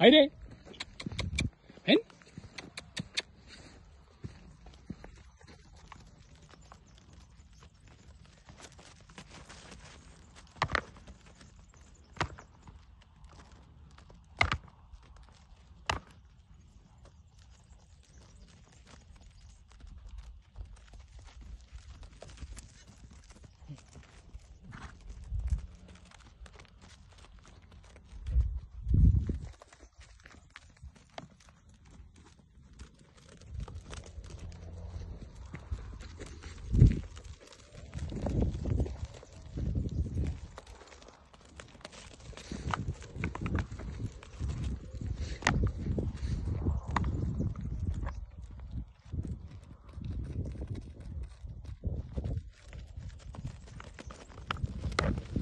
Haydi.